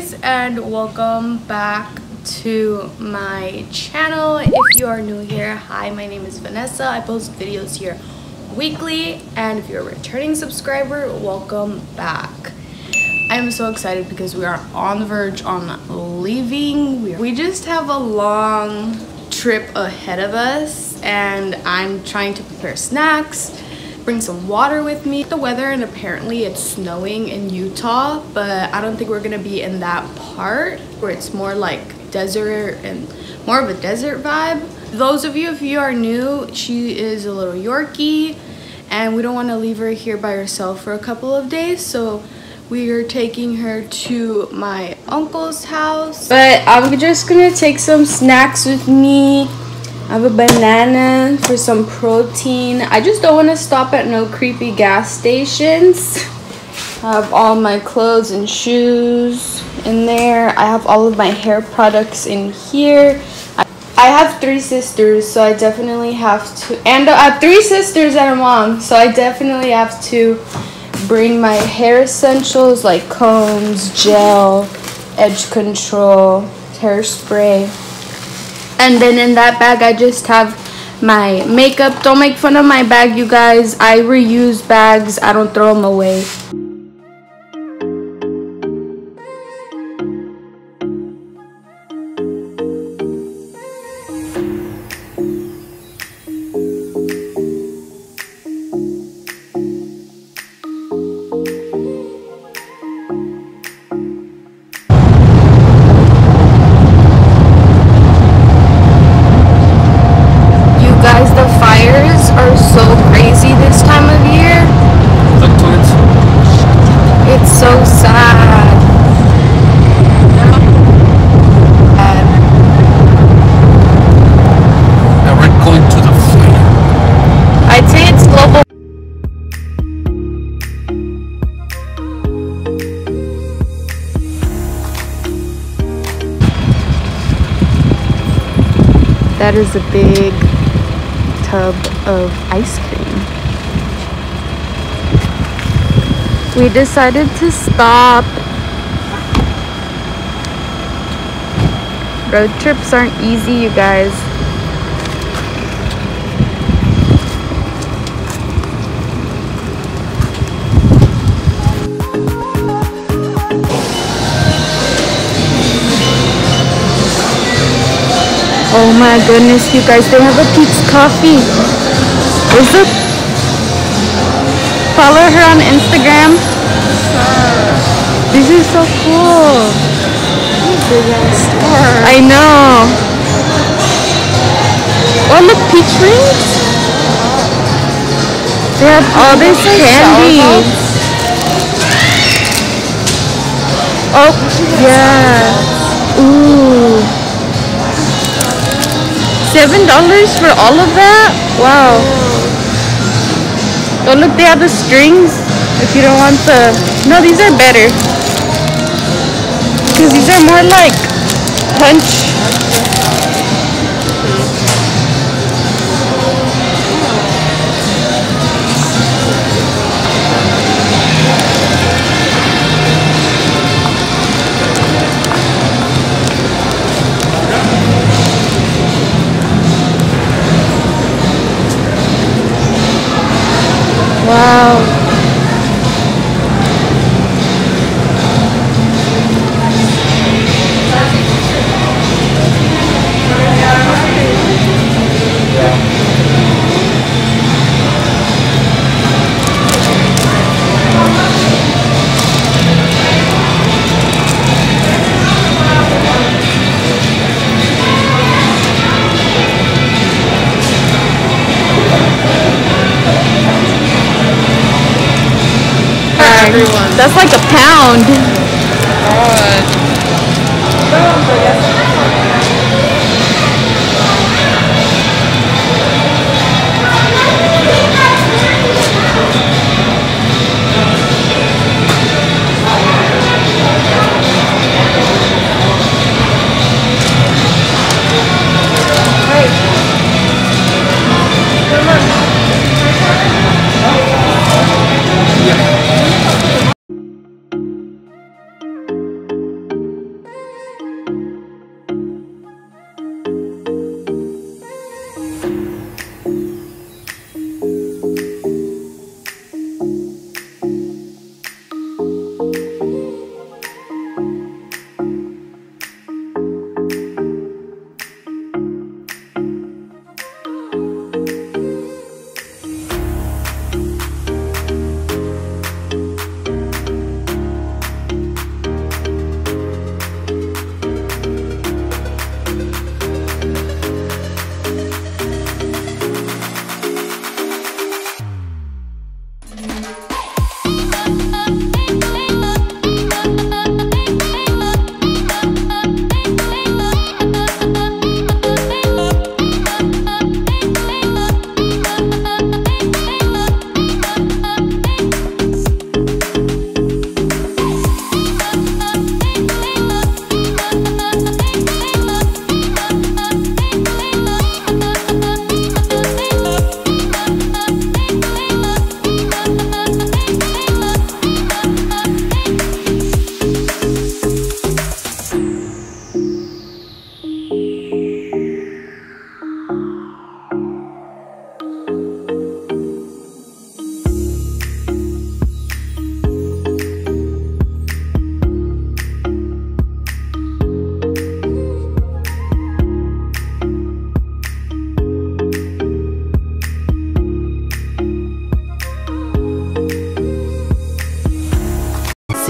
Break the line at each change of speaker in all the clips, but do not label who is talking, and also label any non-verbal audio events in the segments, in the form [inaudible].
guys and welcome back to my channel. If you are new here hi my name is Vanessa. I post videos here weekly and if you're a returning subscriber welcome back. I'm so excited because we are on the verge on leaving. We just have a long trip ahead of us and I'm trying to prepare snacks bring some water with me. The weather and apparently it's snowing in Utah, but I don't think we're gonna be in that part where it's more like desert and more of a desert vibe. Those of you, if you are new, she is a little Yorkie and we don't wanna leave her here by herself for a couple of days. So we are taking her to my uncle's house. But I'm just gonna take some snacks with me I have a banana for some protein. I just don't want to stop at no creepy gas stations. I have all my clothes and shoes in there. I have all of my hair products in here. I have three sisters, so I definitely have to, and I have three sisters and a mom, so I definitely have to bring my hair essentials like combs, gel, edge control, hairspray. And then in that bag, I just have my makeup. Don't make fun of my bag, you guys. I reuse bags. I don't throw them away. That is a big tub of ice cream. We decided to stop. Road trips aren't easy, you guys. Oh my goodness, you guys, they have a Peet's Coffee. Is it? Follow her on Instagram. This is so cool. I know. Oh, look, peach rings. They have oh, all this candy. Oh, yeah. Ooh. Seven dollars for all of that? Wow. Oh look, they have the strings. If you don't want the... No, these are better. Because these are more like punch everyone. That's like a pound. God.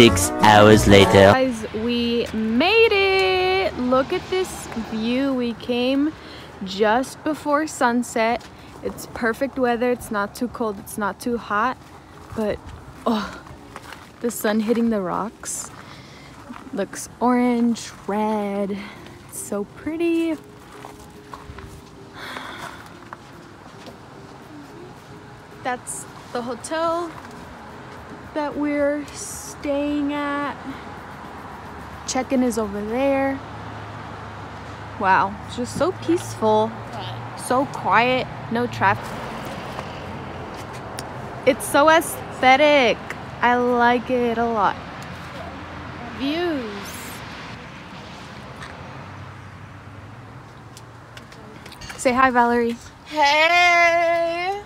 Six hours later.
Guys, we made it! Look at this view. We came just before sunset. It's perfect weather. It's not too cold. It's not too hot. But, oh, the sun hitting the rocks. Looks orange, red. It's so pretty. That's the hotel that we're staying at. Check-in is over there. Wow, it's just so peaceful, so quiet, no traffic. It's so aesthetic. I like it a lot. Views. Say hi, Valerie.
Hey!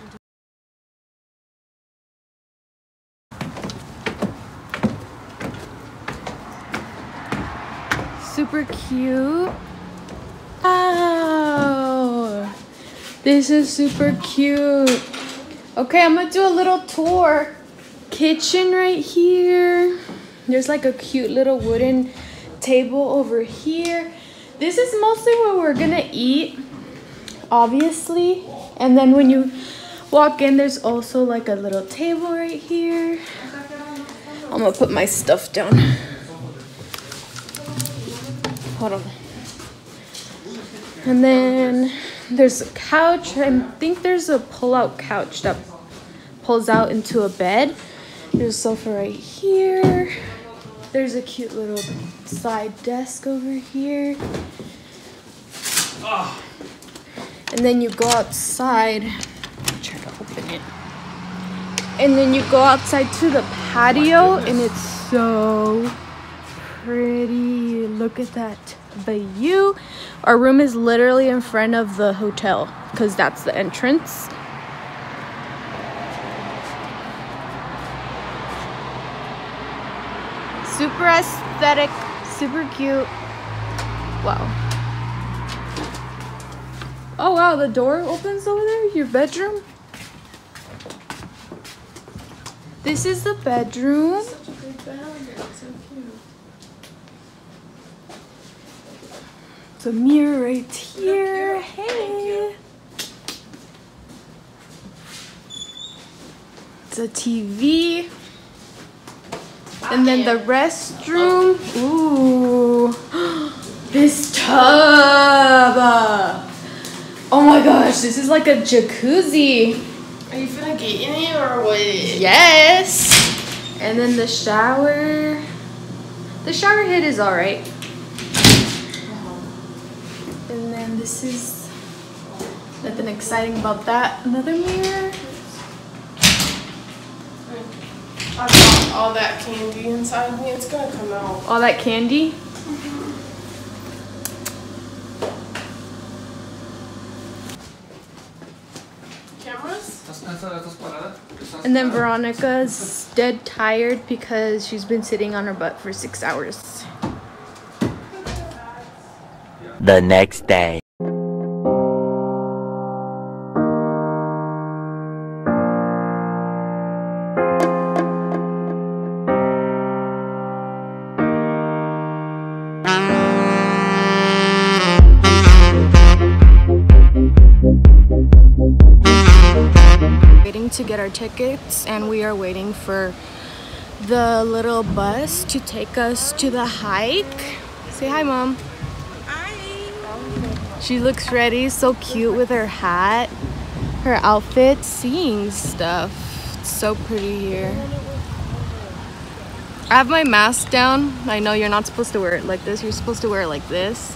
Super cute. Wow. This is super cute. Okay, I'm gonna do a little tour. Kitchen right here. There's like a cute little wooden table over here. This is mostly where we're gonna eat, obviously. And then when you walk in, there's also like a little table right here. I'm gonna put my stuff down. Hold on. And then there's a couch. I think there's a pull-out couch that pulls out into a bed. There's a sofa right here. There's a cute little side desk over here. And then you go outside. Try to open it. And then you go outside to the patio, and it's so pretty. Look at that view. Our room is literally in front of the hotel because that's the entrance. Super aesthetic, super cute. Wow. Oh wow, the door opens over there, your bedroom. This is the bedroom. The mirror right here. Hey. It's a TV. And then the oh. restroom. Ooh. [gasps] This tub. Oh my gosh, this is like a jacuzzi.
Are you finna get in it or what?
Yes. And then the shower. The shower head is alright. And then this is nothing exciting about that. Another mirror.
I got all that candy inside me. It's gonna come out.
All that candy.
Cameras?
And then Veronica's dead tired because she's been sitting on her butt for six hours.
The next day.
Tickets, and we are waiting for the little bus to take us to the hike. Say hi, mom. Hi. She looks ready, so cute with her hat, her outfit, seeing stuff. It's so pretty here. I have my mask down. I know you're not supposed to wear it like this. You're supposed to wear it like this.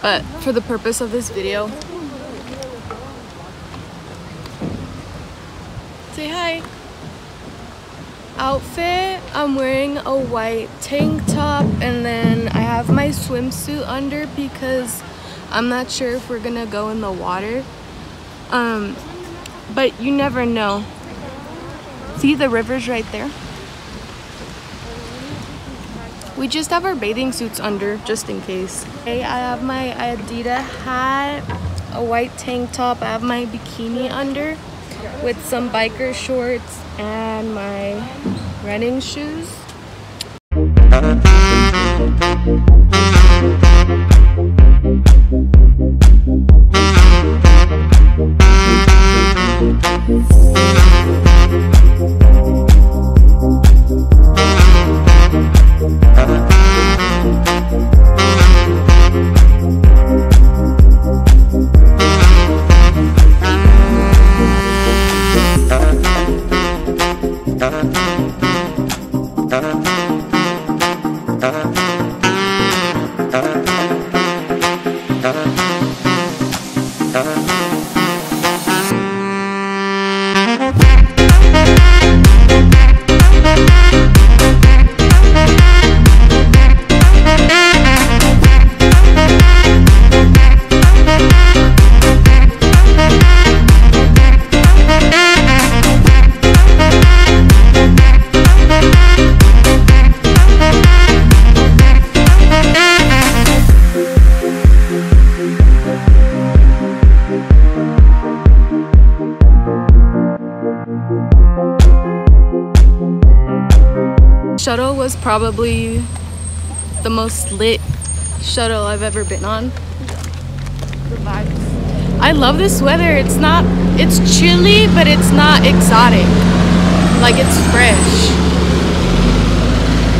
But for the purpose of this video, say hi. Outfit, I'm wearing a white tank top and then I have my swimsuit under because I'm not sure if we're gonna go in the water. Um, but you never know. See the river's right there? We just have our bathing suits under just in case. Okay, I have my Adidas hat, a white tank top, I have my bikini under with some biker shorts and my running shoes. I've ever been on. I love this weather. It's not, it's chilly, but it's not exotic. Like it's fresh.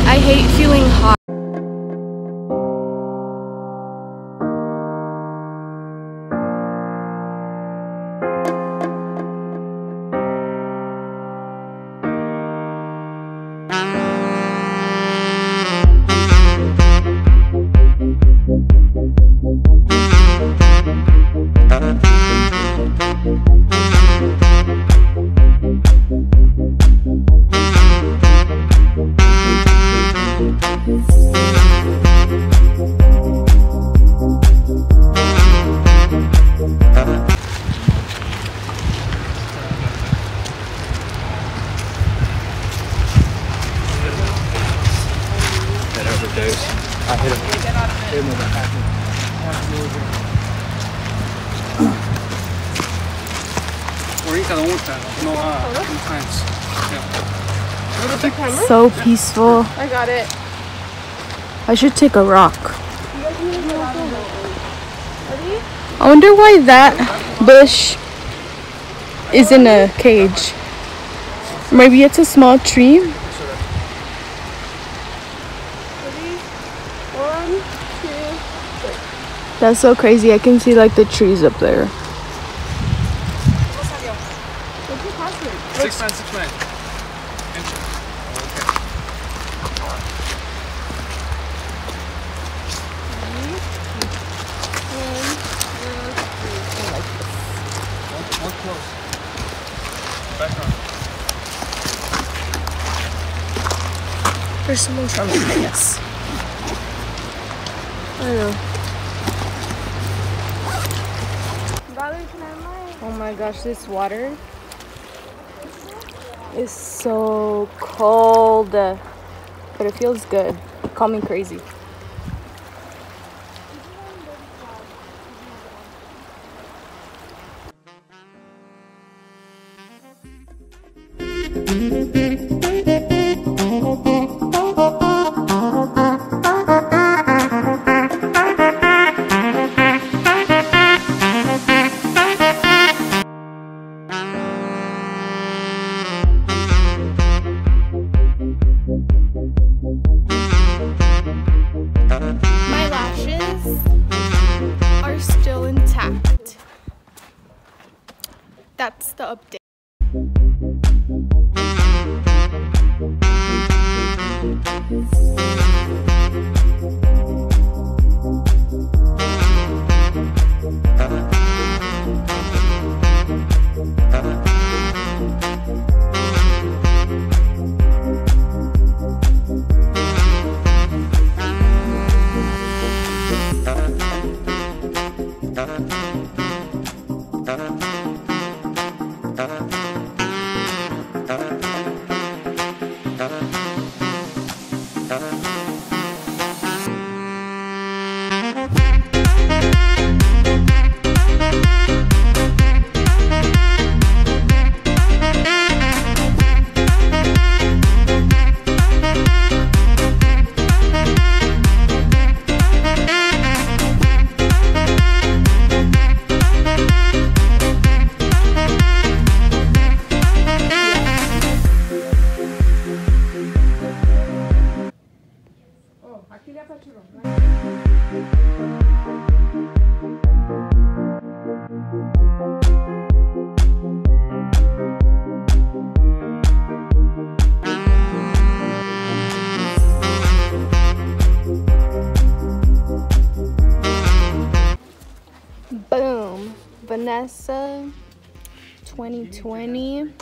I hate feeling hot. Peaceful.
I got it.
I should take a rock. I wonder why that bush is in a cage. Maybe it's a small tree. That's so crazy. I can see like the trees up there.
Six nine six nine.
Someone trying to us. I. Oh my gosh, this water is so cold. But it feels good. Call me crazy. 2020.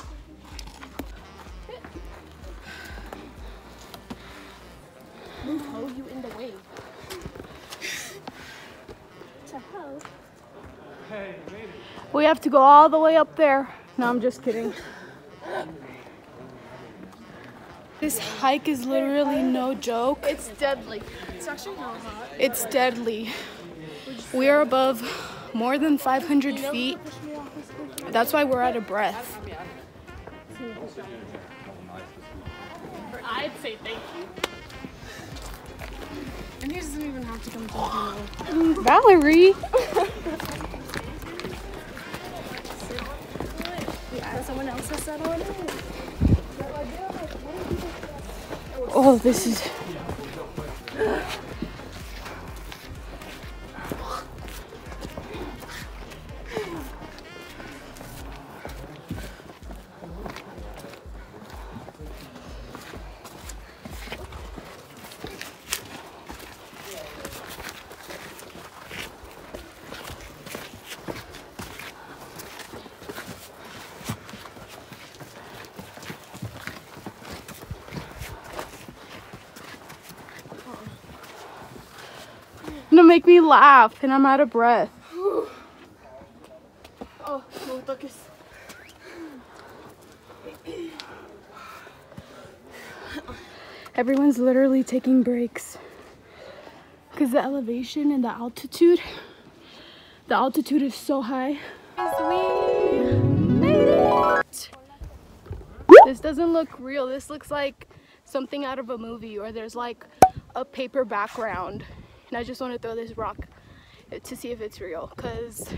We have to go all the way up there. No, I'm just kidding. This hike is literally no joke.
It's deadly. It's actually not hot.
It's deadly. We are above more than 500 feet. That's why we're out of breath.
I'd say thank you. And he doesn't even have to come to me. [gasps]
Valerie.
Someone else has said on it.
Oh, this is. Gonna make me laugh, and I'm out of breath.
Oh, no.
Everyone's literally taking breaks because the elevation and the altitude, the altitude is so high. This doesn't look real. This looks like something out of a movie, or there's like a paper background. And I just want to throw this rock to see if it's real, cause.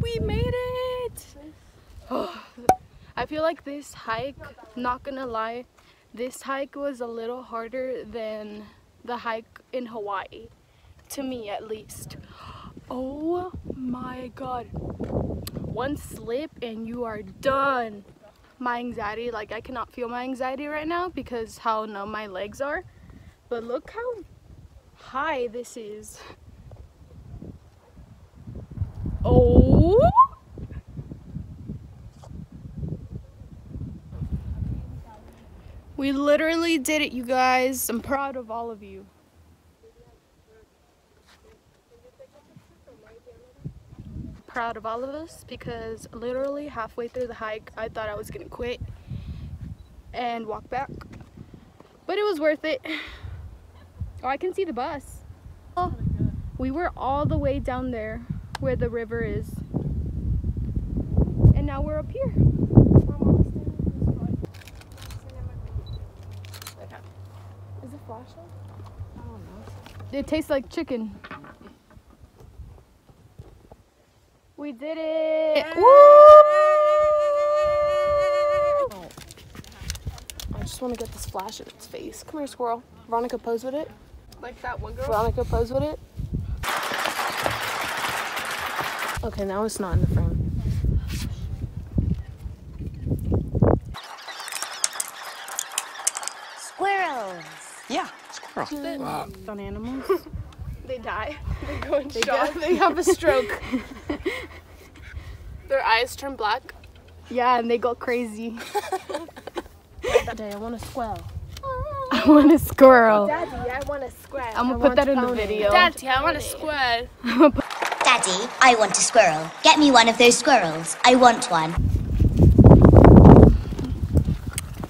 We made it! I feel like this hike, not gonna lie, this hike was a little harder than the hike in Hawaii. To me, at least. Oh my god. One slip and you are done. My anxiety, like I cannot feel my anxiety right now because how numb my legs are. But look how high this is. Oh! We literally did it, you guys. I'm proud of all of you. Proud of all of us because literally halfway through the hike, I thought I was gonna quit and walk back. But it was worth it. Oh, I can see the bus. Oh, we were all the way down there where the river is. And now we're up here.
Is it flashing?
It tastes like chicken. We did it! Woo!
I just want to get this flash in its face. Come here, squirrel. Veronica, pose with it.
Like that one girl.
Veronica, pose with it. Okay, now it's not in the frame.
Squirrels.
Yeah, squirrel.
On animals. [laughs]
They die. [laughs] They go in shock.
die?
They have a stroke. [laughs] [laughs] Their eyes turn black.
yeah, and they go crazy. [laughs]
Today, I want a squirrel.
I want a squirrel.
Daddy, I want a squirrel.
I'm gonna put that in the video.
Daddy, I want a squirrel. [laughs]
Daddy, I want a squirrel. Get me one of those squirrels. I want one.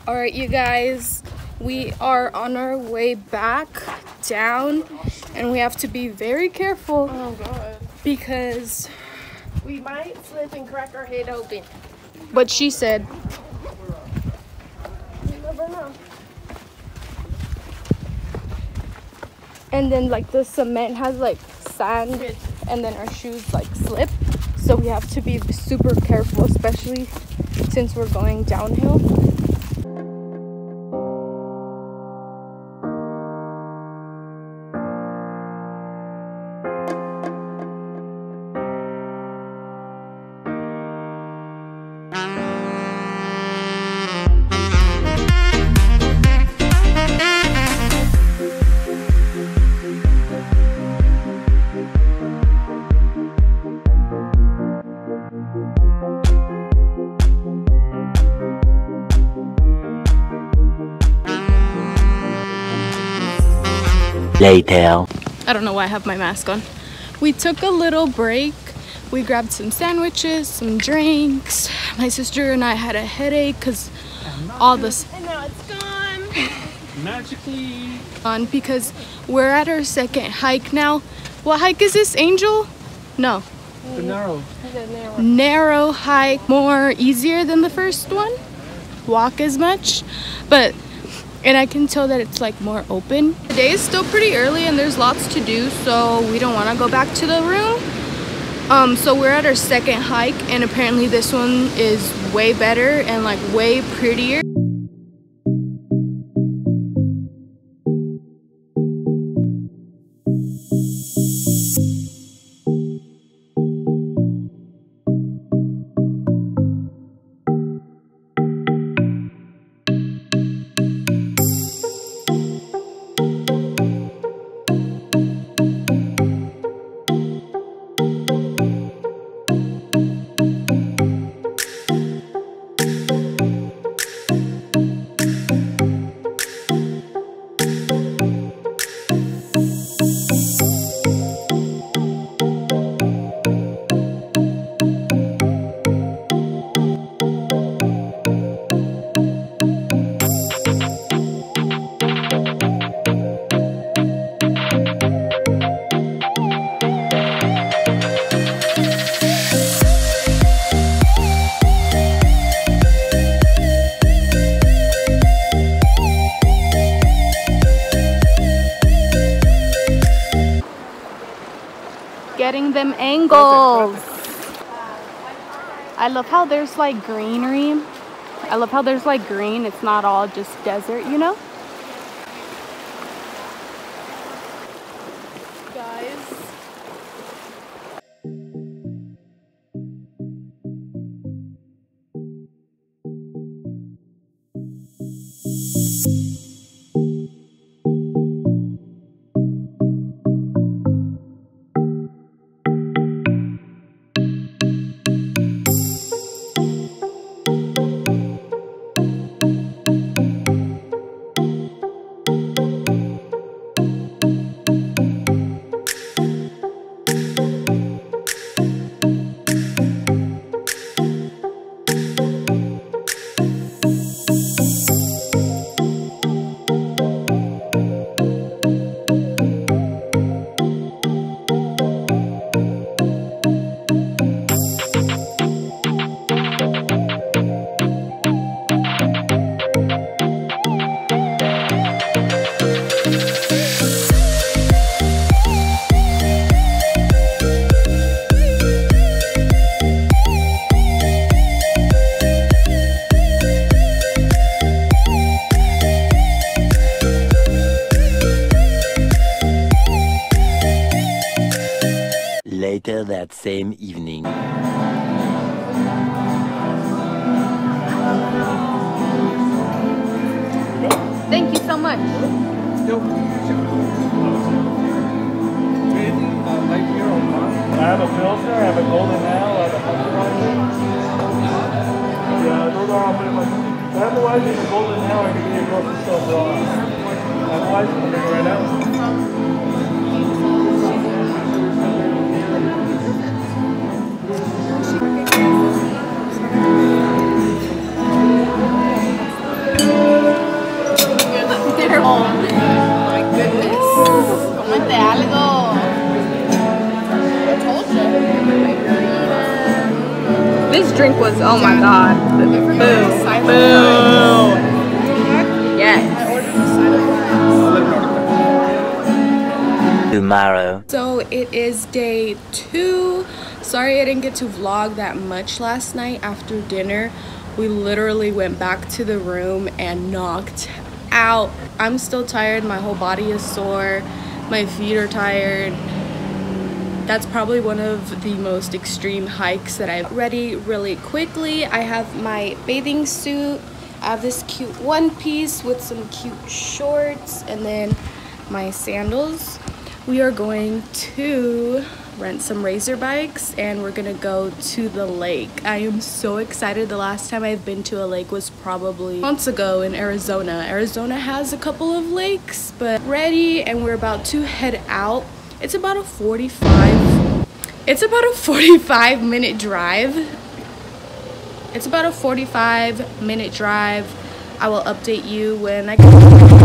All right, you guys, we are on our way back down, and we have to be very careful
Oh god.
because
We might slip and crack our head open.
But she said.
You never know.
And then like the cement has like sand and then our shoes like slip. So we have to be super careful, especially since we're going downhill.
Later.
I don't know why I have my mask on. We took a little break. We grabbed some sandwiches, some drinks. My sister and I had a headache because all this
And now it's gone. [laughs]
Magically.
on because we're at our second hike now. What hike is this, Angel? No.
The narrow.
Narrow hike, more easier than the first one. Walk as much, but and I can tell that it's like more open. The day is still pretty early and there's lots to do, so we don't want to go back to the room. Um, so we're at our second hike, and apparently this one is way better and like way prettier. Them angles. I love how there's like greenery. I love how there's like green. It's not all just desert, you know? Was, oh my god. Boom.
Silent
Boom. Yes.
ordered a side of fries.
Tomorrow.
So it is day two. Sorry I didn't get to vlog that much last night after dinner. We literally went back to the room and knocked out. I'm still tired. My whole body is sore. My feet are tired. That's probably one of the most extreme hikes that I've ready really quickly. I have my bathing suit. I have this cute one piece with some cute shorts and then my sandals. We are going to rent some razor bikes and we're gonna go to the lake. I am so excited. The last time I've been to a lake was probably months ago in Arizona. Arizona has a couple of lakes, but ready and we're about to head out. It's about a 45, it's about a 45 minute drive. It's about a 45 minute drive. I will update you when I get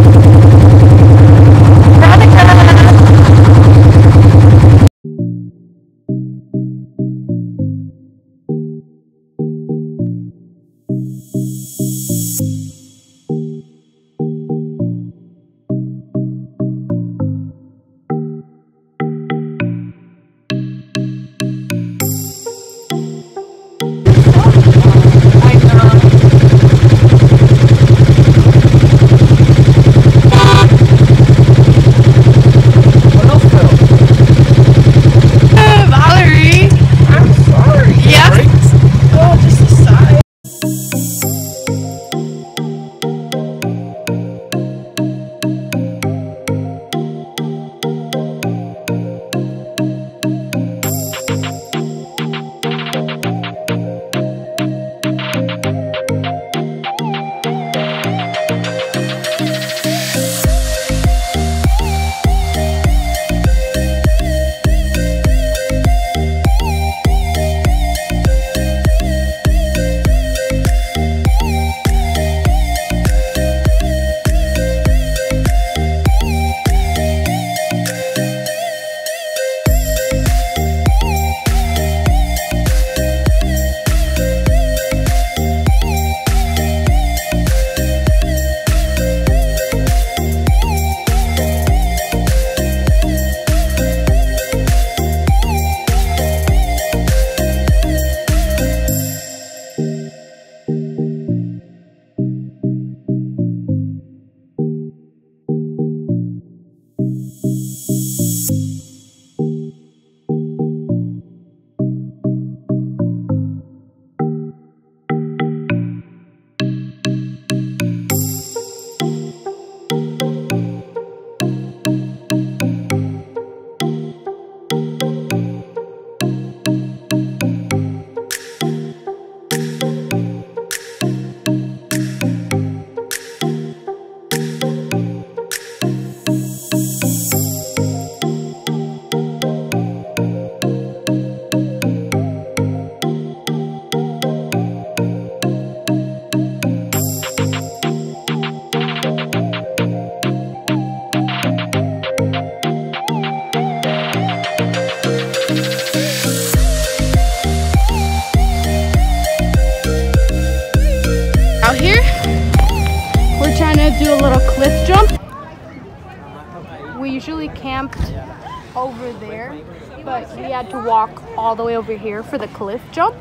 walk all the way over here for the cliff jump.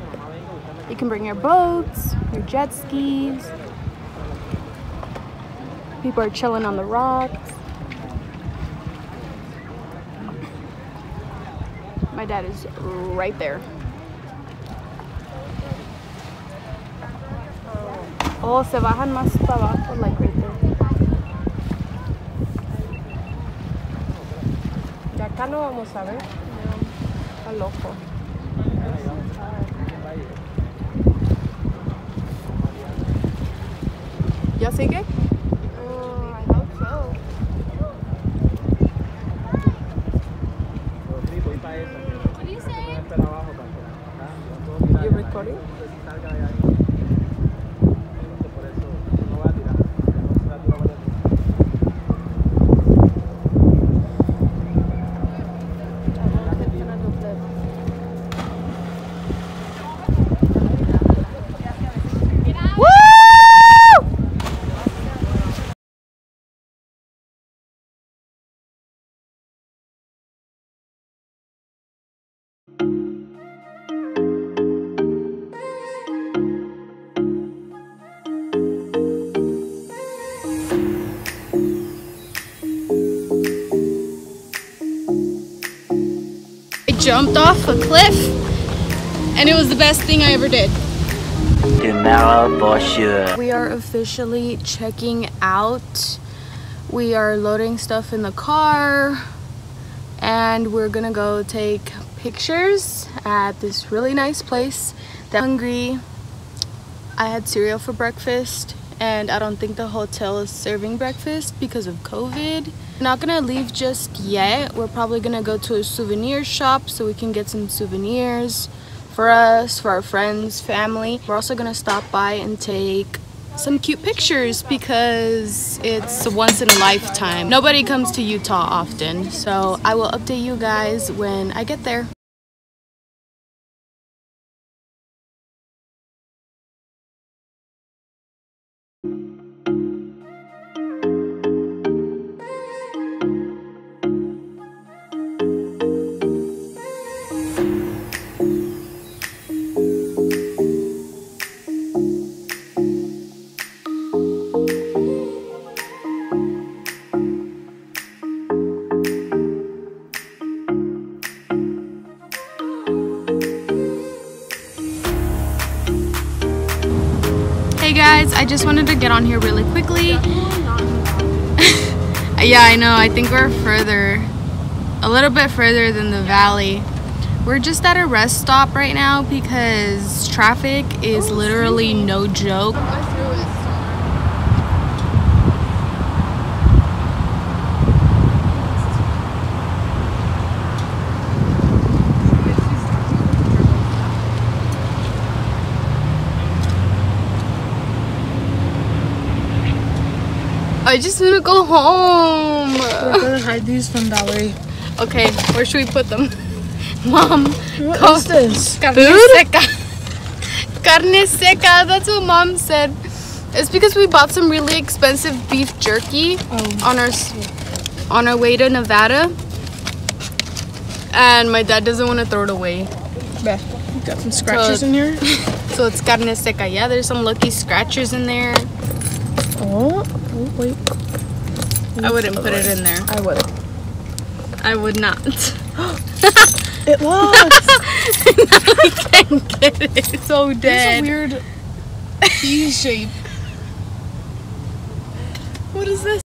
You can bring your boats, your jet skis. People are chilling on the rocks. My dad is right there. Oh, se bajan más para abajo, like right there.
De acá no vamos a ver. Loco.
¿Ya sigue? Jumped off a cliff and it was the best thing I ever did.
Tomorrow for sure.
We are officially checking out. We are loading stuff in the car and we're gonna go take pictures at this really nice place. That hungry. I had cereal for breakfast and I don't think the hotel is serving breakfast because of COVID. Not gonna leave just yet. We're probably gonna go to a souvenir shop so we can get some souvenirs for us, for our friends, family. We're also gonna stop by and take some cute pictures because it's a once in a lifetime. Nobody comes to Utah often, so I will update you guys when I get there. Get on here really quickly. [laughs] yeah, I know. I think we're further, a little bit further than the valley. We're just at a rest stop right now because traffic is literally no joke. I just want to go home.
We're gonna hide these from Valerie.
Okay, where should we put them? [laughs] Mom,
What
go.
is this?
Carne
Food?
seca. [laughs] Carne seca. That's what mom said. It's because we bought some really expensive beef jerky
Oh.
on our on our way to Nevada, and my dad doesn't want to throw it away.
Beth, you got some scratches
So-
in here? [laughs]
So it's carne seca. Yeah, there's some lucky scratchers in there.
Oh, oh wait.
I wouldn't put it in there.
I would.
I would not. [laughs]
It looks. [laughs]
I can't get it. It's so
It's a weird [laughs] T shape.
What is this?